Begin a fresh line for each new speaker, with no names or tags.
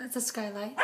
That's a skylight.